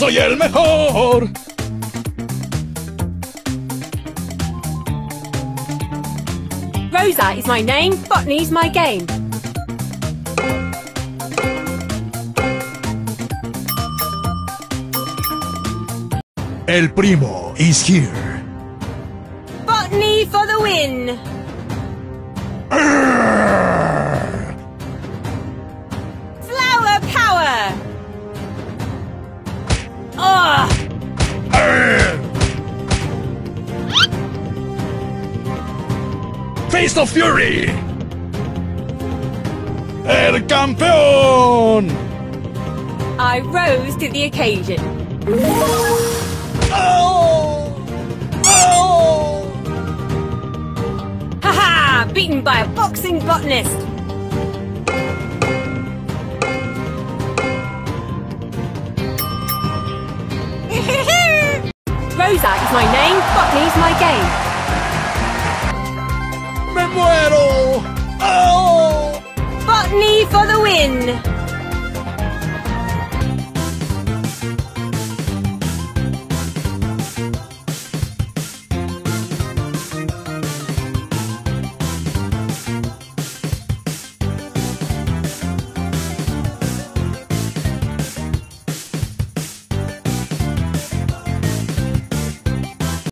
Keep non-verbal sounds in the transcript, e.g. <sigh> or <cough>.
¡Soy el mejor! Rosa is my name, botany's my game. El primo is here. Botany for the win! Fists of Fury. El campeón. I rose to the occasion. ¡Oh! ¡Oh! Haha! Beaten by a boxing botanist! <laughs> Rosa is my name, botany's my game. Win!